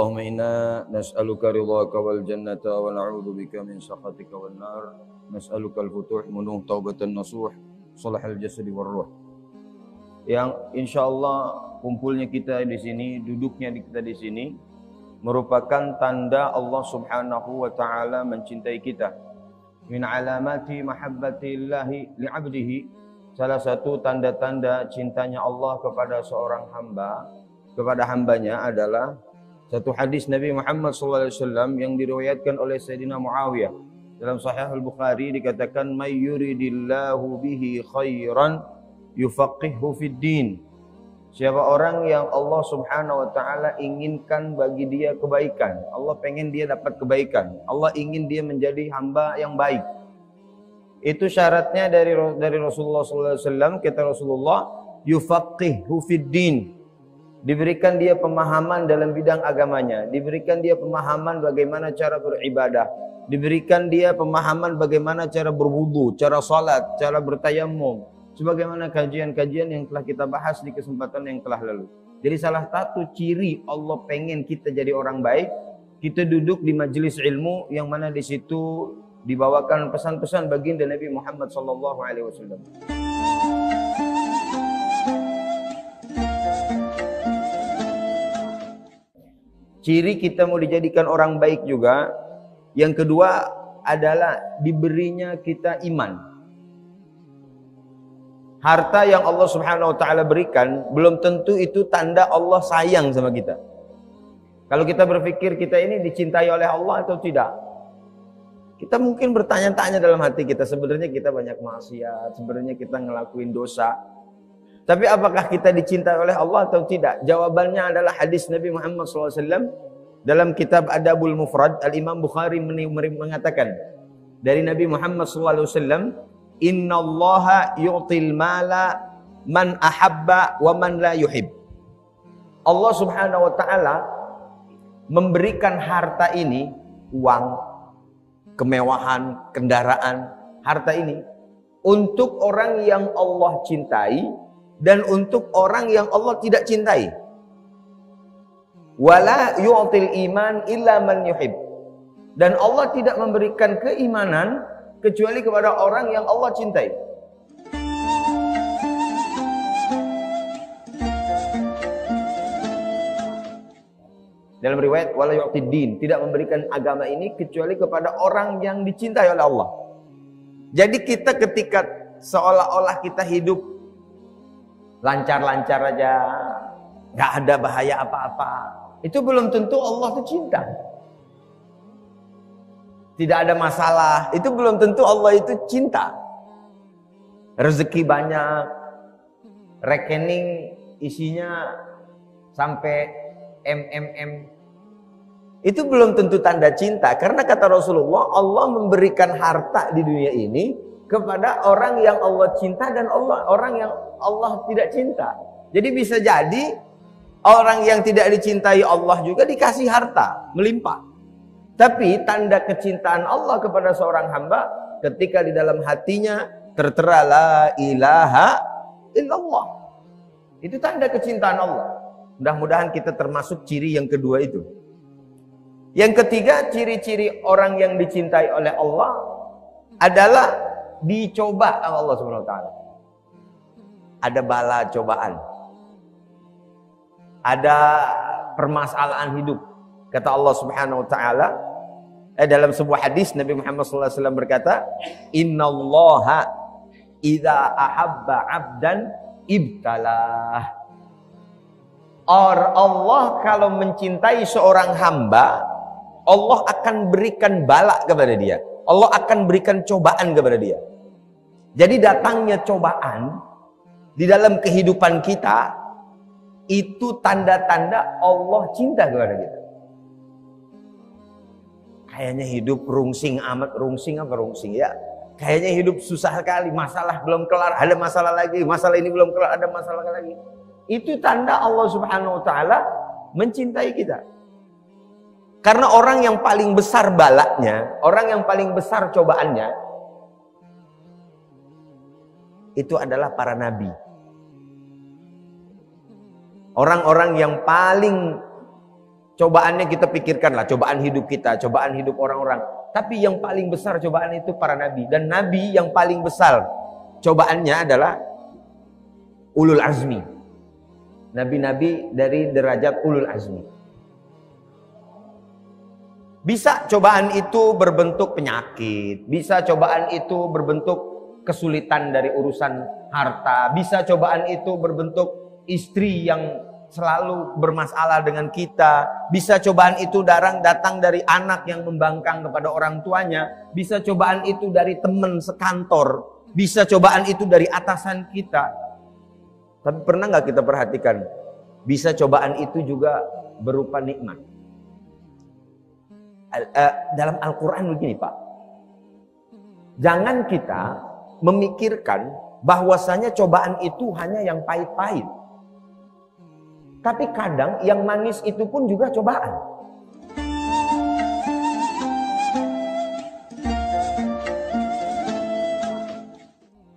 Allahumma inna nas'aluka ridhaka wal jannata wa na'udzu bika min sakhatika wan nar. Nas'aluka al-futuh munuh taubatan nasuh salahal jasadi war ruh. Yang insyaallah kumpulnya kita di sini, duduknya kita di sini merupakan tanda Allah Subhanahu wa taala mencintai kita. Min alamati mahabbatillahi li'abdihi salah satu tanda-tanda cintanya Allah kepada seorang hamba kepada hambanya adalah satu hadis Nabi Muhammad SAW yang diriwayatkan oleh Sayyidina Muawiyah dalam Sahih Al-Bukhari dikatakan may yuridillahu bihi khairan yufaqihu fid din. Siapa orang yang Allah Subhanahu wa taala inginkan bagi dia kebaikan, Allah pengen dia dapat kebaikan. Allah ingin dia menjadi hamba yang baik. Itu syaratnya dari dari Rasulullah SAW kata Rasulullah yufaqihu fid din diberikan dia pemahaman dalam bidang agamanya, diberikan dia pemahaman bagaimana cara beribadah, diberikan dia pemahaman bagaimana cara berwudu, cara salat, cara bertayamum, sebagaimana kajian-kajian yang telah kita bahas di kesempatan yang telah lalu. Jadi salah satu ciri Allah pengen kita jadi orang baik, kita duduk di majelis ilmu yang mana di situ dibawakan pesan-pesan baginda Nabi Muhammad sallallahu alaihi wasallam. Ciri kita mau dijadikan orang baik juga. Yang kedua adalah diberinya kita iman. Harta yang Allah Subhanahu wa taala berikan belum tentu itu tanda Allah sayang sama kita. Kalau kita berpikir kita ini dicintai oleh Allah atau tidak? Kita mungkin bertanya-tanya dalam hati kita sebenarnya kita banyak maksiat, sebenarnya kita ngelakuin dosa. Tapi apakah kita dicintai oleh Allah atau tidak? Jawabannya adalah hadis Nabi Muhammad SAW dalam kitab Adabul Mufrad. Al-Imam Bukhari mengatakan dari Nabi Muhammad SAW, Inna Allah yu'til mala man ahabba wa man la yuhib. Allah subhanahu wa ta'ala memberikan harta ini, uang, kemewahan, kendaraan, harta ini, untuk orang yang Allah cintai dan untuk orang yang Allah tidak cintai. Wala yu'til iman illa man yuhib. Dan Allah tidak memberikan keimanan kecuali kepada orang yang Allah cintai. Dalam riwayat wala yu'tid din, tidak memberikan agama ini kecuali kepada orang yang dicintai oleh Allah. Jadi kita ketika seolah-olah kita hidup lancar-lancar aja, nggak ada bahaya apa-apa. Itu belum tentu Allah itu cinta. Tidak ada masalah, itu belum tentu Allah itu cinta. Rezeki banyak, rekening isinya sampai MMM. Itu belum tentu tanda cinta karena kata Rasulullah Allah memberikan harta di dunia ini kepada orang yang Allah cinta dan Allah orang yang Allah tidak cinta. Jadi bisa jadi orang yang tidak dicintai Allah juga dikasih harta, melimpah. Tapi tanda kecintaan Allah kepada seorang hamba ketika di dalam hatinya tertera la ilaha illallah. Itu tanda kecintaan Allah. Mudah-mudahan kita termasuk ciri yang kedua itu. Yang ketiga, ciri-ciri orang yang dicintai oleh Allah adalah dicoba Allah Subhanahu wa taala ada bala cobaan. Ada permasalahan hidup. Kata Allah Subhanahu wa taala eh, dalam sebuah hadis Nabi Muhammad SAW berkata, "Innallaha idza ahabba 'abdan ibtalah." Or Allah kalau mencintai seorang hamba, Allah akan berikan bala kepada dia. Allah akan berikan cobaan kepada dia. Jadi datangnya cobaan di dalam kehidupan kita itu tanda-tanda Allah cinta kepada kita. Kayaknya hidup rungsing amat rungsing apa rungsing ya. Kayaknya hidup susah sekali, masalah belum kelar, ada masalah lagi, masalah ini belum kelar, ada masalah lagi. Itu tanda Allah Subhanahu wa taala mencintai kita. Karena orang yang paling besar balaknya, orang yang paling besar cobaannya, itu adalah para nabi. Orang-orang yang paling Cobaannya kita pikirkanlah, cobaan hidup kita, cobaan hidup orang-orang. Tapi yang paling besar cobaan itu para nabi. Dan nabi yang paling besar cobaannya adalah ulul azmi. Nabi-nabi dari derajat ulul azmi. Bisa cobaan itu berbentuk penyakit, bisa cobaan itu berbentuk kesulitan dari urusan harta, bisa cobaan itu berbentuk istri yang selalu bermasalah dengan kita. Bisa cobaan itu darang datang dari anak yang membangkang kepada orang tuanya. Bisa cobaan itu dari teman sekantor. Bisa cobaan itu dari atasan kita. Tapi pernah nggak kita perhatikan? Bisa cobaan itu juga berupa nikmat. Eh, dalam Al-Quran begini Pak. Jangan kita memikirkan bahwasanya cobaan itu hanya yang pahit-pahit. Tapi kadang yang manis itu pun juga cobaan.